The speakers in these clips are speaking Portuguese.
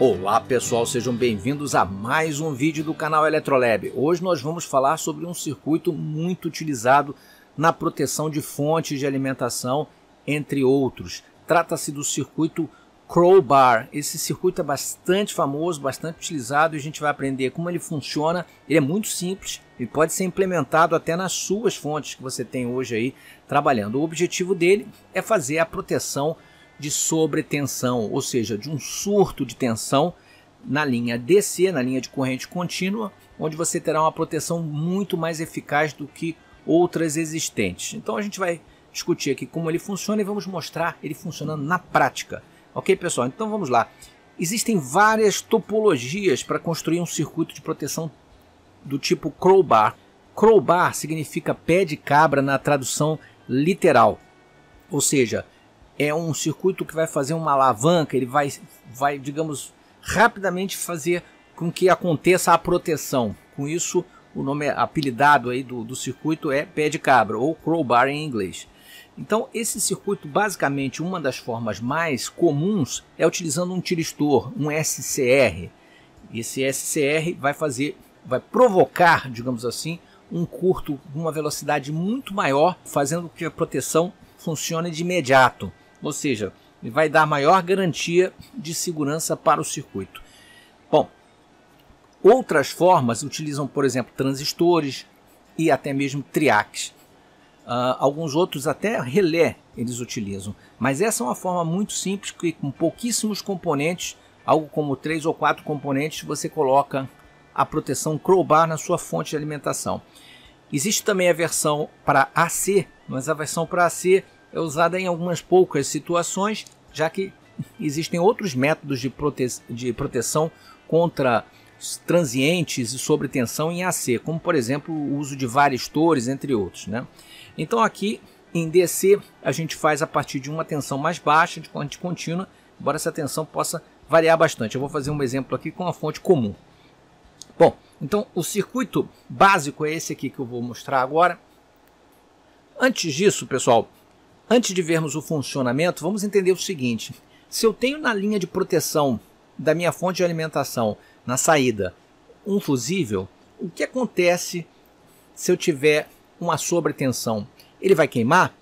Olá pessoal, sejam bem-vindos a mais um vídeo do canal Eletrolab. Hoje nós vamos falar sobre um circuito muito utilizado na proteção de fontes de alimentação, entre outros. Trata-se do circuito Crowbar. Esse circuito é bastante famoso, bastante utilizado e a gente vai aprender como ele funciona. Ele é muito simples e pode ser implementado até nas suas fontes que você tem hoje aí trabalhando. O objetivo dele é fazer a proteção de sobretensão, ou seja, de um surto de tensão na linha DC, na linha de corrente contínua, onde você terá uma proteção muito mais eficaz do que outras existentes. Então a gente vai discutir aqui como ele funciona e vamos mostrar ele funcionando na prática. Ok, pessoal? Então vamos lá. Existem várias topologias para construir um circuito de proteção do tipo crowbar. Crowbar significa pé de cabra na tradução literal, ou seja, é um circuito que vai fazer uma alavanca, ele vai, vai, digamos, rapidamente fazer com que aconteça a proteção. Com isso, o nome apelidado aí do, do circuito é pé de cabra ou crowbar em inglês. Então, esse circuito, basicamente, uma das formas mais comuns é utilizando um tiristor, um SCR. Esse SCR vai fazer, vai provocar, digamos assim, um curto, uma velocidade muito maior, fazendo com que a proteção funcione de imediato ou seja, vai dar maior garantia de segurança para o circuito. Bom, outras formas utilizam, por exemplo, transistores e até mesmo triacs. Uh, alguns outros até relé eles utilizam, mas essa é uma forma muito simples que com pouquíssimos componentes, algo como três ou quatro componentes, você coloca a proteção crowbar na sua fonte de alimentação. Existe também a versão para AC, mas a versão para AC é usada em algumas poucas situações, já que existem outros métodos de, prote de proteção contra transientes e sobretensão em AC, como por exemplo o uso de varistores, entre outros. Né? Então aqui em DC a gente faz a partir de uma tensão mais baixa de corrente contínua, embora essa tensão possa variar bastante. Eu vou fazer um exemplo aqui com a fonte comum. Bom, então o circuito básico é esse aqui que eu vou mostrar agora. Antes disso, pessoal, Antes de vermos o funcionamento, vamos entender o seguinte: se eu tenho na linha de proteção da minha fonte de alimentação, na saída, um fusível, o que acontece se eu tiver uma sobretensão? Ele vai queimar?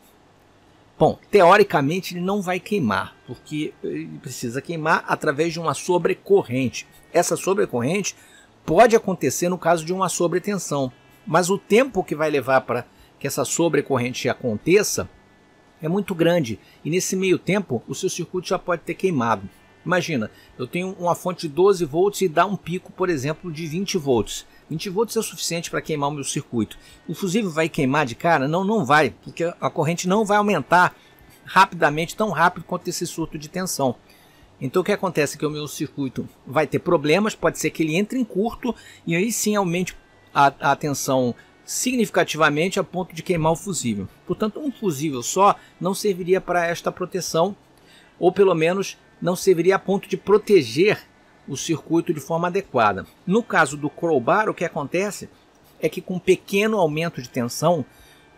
Bom, teoricamente ele não vai queimar, porque ele precisa queimar através de uma sobrecorrente. Essa sobrecorrente pode acontecer no caso de uma sobretensão, mas o tempo que vai levar para que essa sobrecorrente aconteça é muito grande e nesse meio tempo o seu circuito já pode ter queimado. Imagina, eu tenho uma fonte de 12 volts e dá um pico, por exemplo, de 20 volts. 20 volts é o suficiente para queimar o meu circuito. O fusível vai queimar de cara? Não, não vai, porque a corrente não vai aumentar rapidamente, tão rápido quanto esse surto de tensão. Então o que acontece é que o meu circuito vai ter problemas, pode ser que ele entre em curto e aí sim aumente a, a tensão significativamente a ponto de queimar o fusível. Portanto, um fusível só não serviria para esta proteção, ou pelo menos não serviria a ponto de proteger o circuito de forma adequada. No caso do crowbar, o que acontece é que com um pequeno aumento de tensão,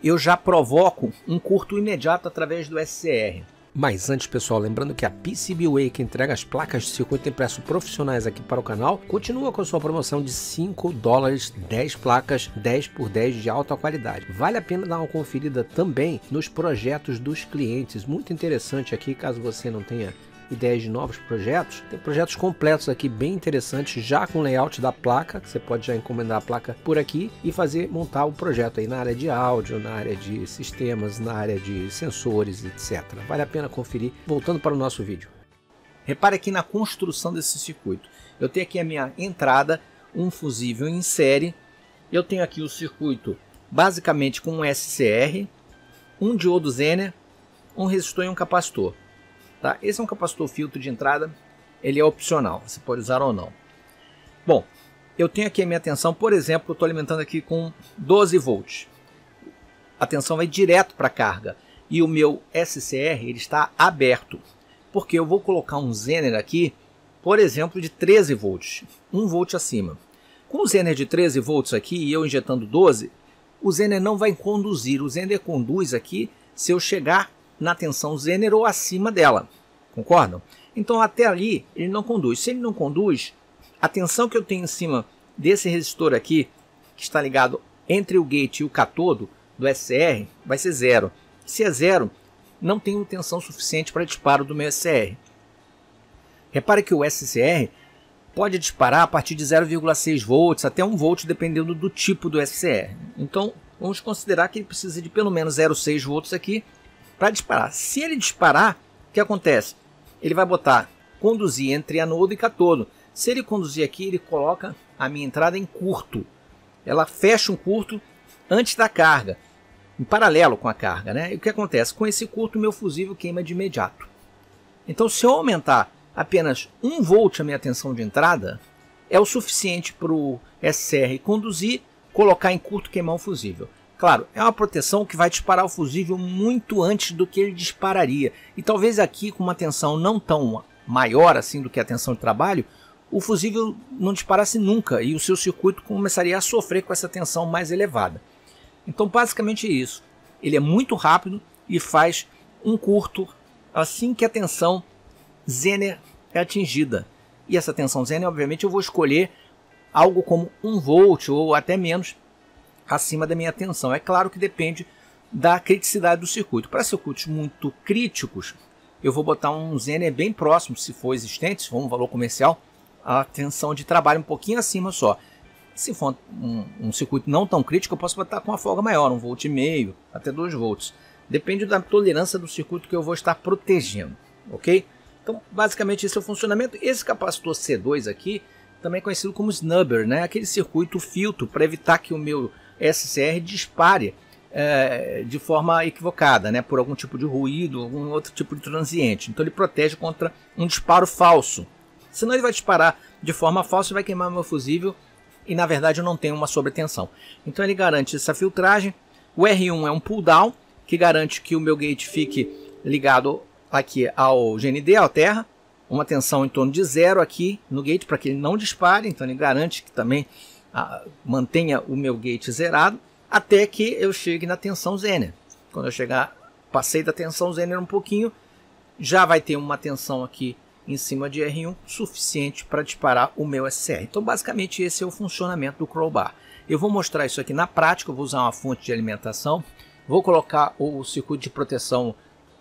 eu já provoco um curto imediato através do SCR. Mas antes, pessoal, lembrando que a PCBWay, que entrega as placas de circuito impresso profissionais aqui para o canal, continua com sua promoção de 5 dólares, 10 placas, 10 por 10 de alta qualidade. Vale a pena dar uma conferida também nos projetos dos clientes. Muito interessante aqui, caso você não tenha ideias de novos projetos. Tem projetos completos aqui bem interessantes, já com layout da placa. Você pode já encomendar a placa por aqui e fazer montar o projeto aí na área de áudio, na área de sistemas, na área de sensores, etc. Vale a pena conferir. Voltando para o nosso vídeo. Repare aqui na construção desse circuito. Eu tenho aqui a minha entrada, um fusível em série. Eu tenho aqui o circuito basicamente com um SCR, um diodo Zener, um resistor e um capacitor. Tá? Esse é um capacitor filtro de entrada, ele é opcional, você pode usar ou não. Bom, eu tenho aqui a minha tensão, por exemplo, eu estou alimentando aqui com 12 volts. A tensão vai direto para a carga e o meu SCR ele está aberto, porque eu vou colocar um Zener aqui, por exemplo, de 13 volts, 1 volt acima. Com o Zener de 13 volts aqui e eu injetando 12, o Zener não vai conduzir, o Zener conduz aqui se eu chegar na tensão Zener ou acima dela. Concordam? Então até ali ele não conduz. Se ele não conduz, a tensão que eu tenho em cima desse resistor aqui, que está ligado entre o gate e o catodo do SCR, vai ser zero. Se é zero, não tenho tensão suficiente para disparo do meu SCR. Repare que o SCR pode disparar a partir de 0,6 volts até 1 volt, dependendo do tipo do SCR. Então, vamos considerar que ele precisa de pelo menos 0,6 volts aqui para disparar. Se ele disparar, o que acontece? Ele vai botar conduzir entre anodo e catodo. Se ele conduzir aqui, ele coloca a minha entrada em curto. Ela fecha um curto antes da carga, em paralelo com a carga. Né? E o que acontece? Com esse curto, meu fusível queima de imediato. Então, se eu aumentar apenas 1 volt a minha tensão de entrada, é o suficiente para o SCR conduzir, colocar em curto queimar o fusível. Claro, é uma proteção que vai disparar o fusível muito antes do que ele dispararia. E talvez aqui com uma tensão não tão maior assim do que a tensão de trabalho, o fusível não disparasse nunca e o seu circuito começaria a sofrer com essa tensão mais elevada. Então, basicamente isso. Ele é muito rápido e faz um curto assim que a tensão Zener é atingida. E essa tensão Zener, obviamente, eu vou escolher algo como 1 volt ou até menos acima da minha tensão. É claro que depende da criticidade do circuito. Para circuitos muito críticos, eu vou botar um Zener bem próximo, se for existente, se for um valor comercial, a tensão de trabalho um pouquinho acima só. Se for um, um circuito não tão crítico, eu posso botar com uma folga maior, um volt e meio, até 2 volts. Depende da tolerância do circuito que eu vou estar protegendo, ok? Então, basicamente, esse é o funcionamento. Esse capacitor C2 aqui, também conhecido como snubber, né? aquele circuito filtro para evitar que o meu SCR dispare é, de forma equivocada, né? por algum tipo de ruído, algum outro tipo de transiente. Então, ele protege contra um disparo falso. Senão, ele vai disparar de forma falsa e vai queimar meu fusível e, na verdade, eu não tenho uma sobretensão. Então, ele garante essa filtragem. O R1 é um pull down, que garante que o meu gate fique ligado aqui ao GND, ao terra, uma tensão em torno de zero aqui no gate para que ele não dispare, então ele garante que também mantenha o meu gate zerado até que eu chegue na tensão Zener. Quando eu chegar, passei da tensão Zener um pouquinho, já vai ter uma tensão aqui em cima de R1 suficiente para disparar o meu SCR. Então basicamente esse é o funcionamento do crowbar. Eu vou mostrar isso aqui na prática, vou usar uma fonte de alimentação, vou colocar o circuito de proteção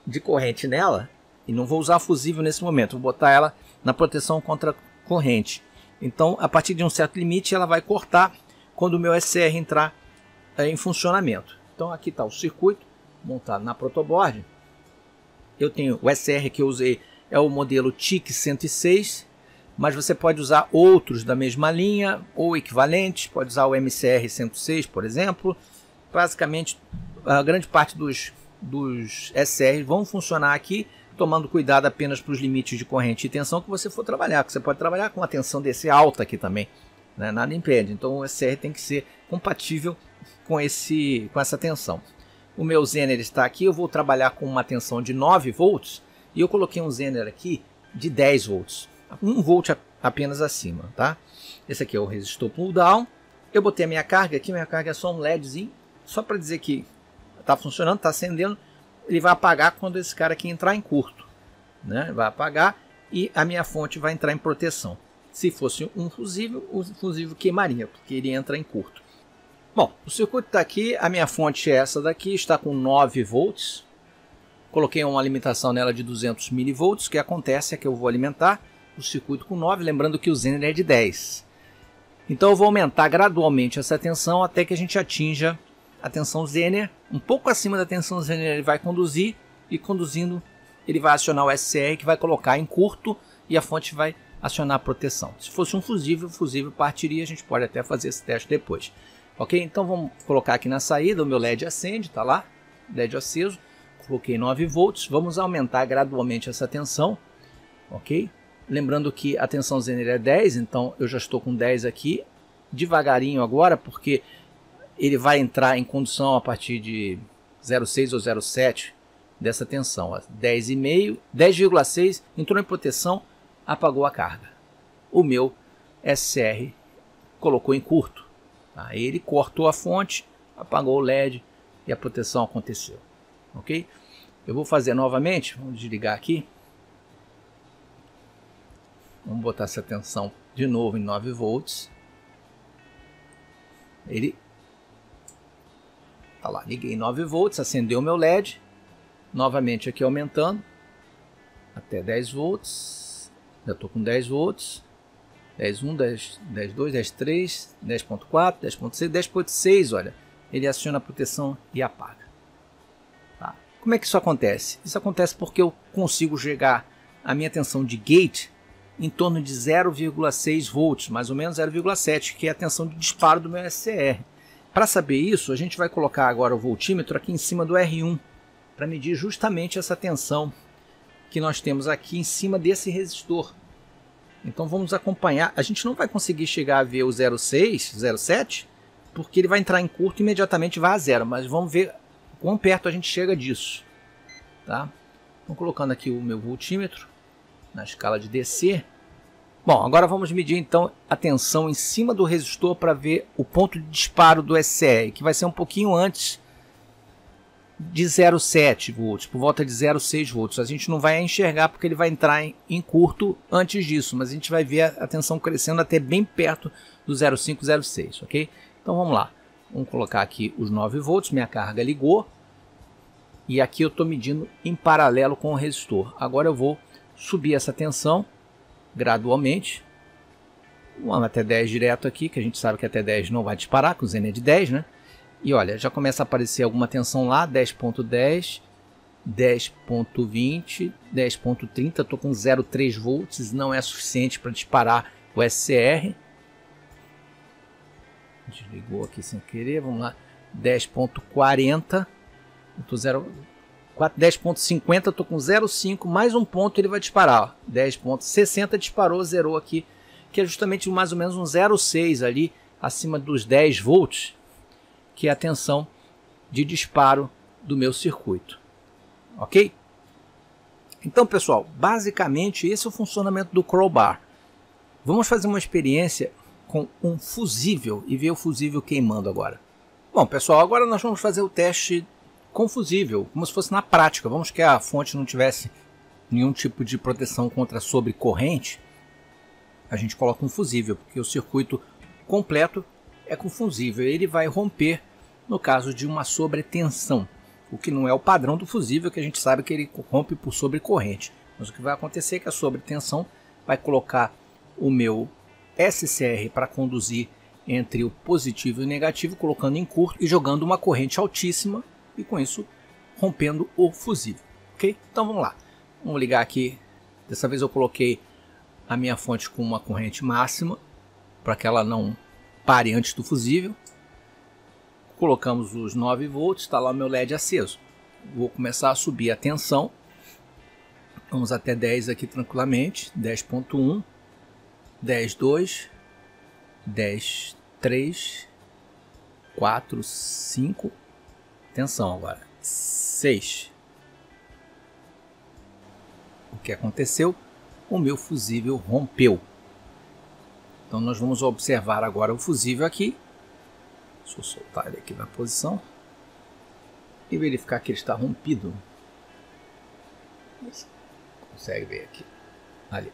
de corrente nela e não vou usar fusível nesse momento, vou botar ela na proteção contra corrente. Então, a partir de um certo limite, ela vai cortar quando o meu SCR entrar é, em funcionamento. Então, aqui está o circuito montado na protoboard. Eu tenho o SCR que eu usei, é o modelo TIC 106, mas você pode usar outros da mesma linha ou equivalentes, pode usar o MCR 106, por exemplo. Basicamente, a grande parte dos dos SR vão funcionar aqui, tomando cuidado apenas para os limites de corrente e tensão que você for trabalhar, que você pode trabalhar com uma tensão desse alta aqui também, né? nada impede. Então o SR tem que ser compatível com, esse, com essa tensão. O meu Zener está aqui, eu vou trabalhar com uma tensão de 9 volts e eu coloquei um Zener aqui de 10 volts, 1 volt apenas acima, tá? Esse aqui é o resistor pull down. Eu botei a minha carga aqui, minha carga é só um LEDzinho, só para dizer que está funcionando, está acendendo, ele vai apagar quando esse cara aqui entrar em curto. Né? Vai apagar e a minha fonte vai entrar em proteção. Se fosse um fusível, o fusível queimaria, porque ele entra em curto. Bom, o circuito está aqui, a minha fonte é essa daqui, está com 9 volts. Coloquei uma limitação nela de 200 milivolts, o que acontece é que eu vou alimentar o circuito com 9, lembrando que o Zener é de 10. Então eu vou aumentar gradualmente essa tensão até que a gente atinja a tensão Zener, um pouco acima da tensão Zener ele vai conduzir e conduzindo ele vai acionar o SCR que vai colocar em curto e a fonte vai acionar a proteção. Se fosse um fusível, o fusível partiria, a gente pode até fazer esse teste depois. Ok? Então vamos colocar aqui na saída, o meu LED acende, tá lá, LED aceso, coloquei 9 volts, vamos aumentar gradualmente essa tensão, ok? Lembrando que a tensão Zener é 10, então eu já estou com 10 aqui, devagarinho agora, porque ele vai entrar em condução a partir de 0,6 ou 0,7 dessa tensão. 10,5, 10,6 entrou em proteção, apagou a carga. O meu SCR colocou em curto. Aí ele cortou a fonte, apagou o LED e a proteção aconteceu. Ok? Eu vou fazer novamente, vamos desligar aqui. Vamos botar essa tensão de novo em 9 volts. Ele tá lá, liguei 9 volts, acendeu meu LED. Novamente aqui aumentando até 10 volts. Já estou com 10 volts. 10.1, 10, 10.2, 10.3, 10.4, 10.6, 10.6, olha, ele aciona a proteção e apaga. Tá? Como é que isso acontece? Isso acontece porque eu consigo chegar a minha tensão de gate em torno de 0,6 volts, mais ou menos 0,7, que é a tensão de disparo do meu SCR. Para saber isso, a gente vai colocar agora o voltímetro aqui em cima do R1, para medir justamente essa tensão que nós temos aqui em cima desse resistor. Então vamos acompanhar. A gente não vai conseguir chegar a ver o 06, 07, porque ele vai entrar em curto e imediatamente vai a zero. Mas vamos ver quão perto a gente chega disso. Tá? Estou colocando aqui o meu voltímetro na escala de DC. Bom, agora vamos medir então a tensão em cima do resistor para ver o ponto de disparo do SCR, que vai ser um pouquinho antes de 0,7 volts, por volta de 0,6 volts. A gente não vai enxergar porque ele vai entrar em, em, curto antes disso, mas a gente vai ver a, tensão crescendo até bem perto do 0,5, 0,6, ok? Então vamos lá. Vamos colocar aqui os 9 volts, minha carga ligou. E aqui eu estou medindo em paralelo com o resistor. Agora eu vou subir essa tensão gradualmente. Vamos até 10 direto aqui, que a gente sabe que até 10 não vai disparar, com o Zen é de 10, né? E olha, já começa a aparecer alguma tensão lá, 10.10, 10.20, 10.30, estou com 0,3 volts, não é suficiente para disparar o SCR. Desligou aqui sem querer, vamos lá, 10.40, 10.50, estou com 0,5, mais um ponto ele vai disparar, 10.60 disparou, zerou aqui, que é justamente mais ou menos um 0,6 ali, acima dos 10 volts, que é a tensão de disparo do meu circuito. Ok? Então, pessoal, basicamente esse é o funcionamento do crowbar. Vamos fazer uma experiência com um fusível e ver o fusível queimando agora. Bom, pessoal, agora nós vamos fazer o teste com fusível, como se fosse na prática. Vamos que a fonte não tivesse nenhum tipo de proteção contra sobrecorrente. A gente coloca um fusível, porque o circuito completo é com fusível. Ele vai romper no caso de uma sobretensão, o que não é o padrão do fusível, que a gente sabe que ele rompe por sobrecorrente. Mas o que vai acontecer é que a sobretensão vai colocar o meu SCR para conduzir entre o positivo e o negativo, colocando em curto e jogando uma corrente altíssima e com isso rompendo o fusível. Ok? Então vamos lá. Vamos ligar aqui. Dessa vez eu coloquei a minha fonte com uma corrente máxima para que ela não pare antes do fusível. Colocamos os 9 volts, está lá o meu LED aceso. Vou começar a subir a tensão. Vamos até 10 aqui tranquilamente. 10.1, 10.2, 10.3, 4, 5. Atenção agora. 6. O que aconteceu? O meu fusível rompeu. Então nós vamos observar agora o fusível aqui. Deixa eu soltar ele aqui na posição. E verificar que ele está rompido. Consegue ver aqui. Ali.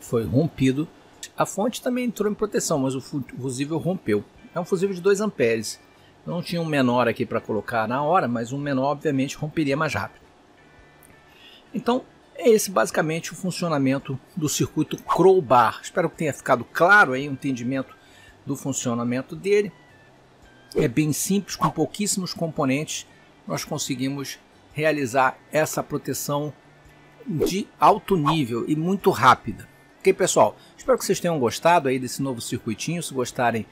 Foi rompido. A fonte também entrou em proteção, mas o fusível rompeu. É um fusível de 2 amperes. não tinha um menor aqui para colocar na hora, mas um menor obviamente romperia mais rápido. Então, é esse basicamente o funcionamento do circuito crowbar. Espero que tenha ficado claro aí o entendimento do funcionamento dele. É bem simples, com pouquíssimos componentes, nós conseguimos realizar essa proteção de alto nível e muito rápida. Ok, pessoal? Espero que vocês tenham gostado aí desse novo circuitinho. Se gostarem,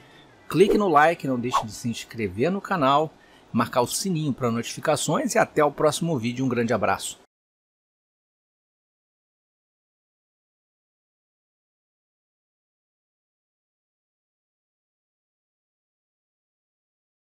clique no like, não deixe de se inscrever no canal, marcar o sininho para notificações e até o próximo vídeo. Um grande abraço.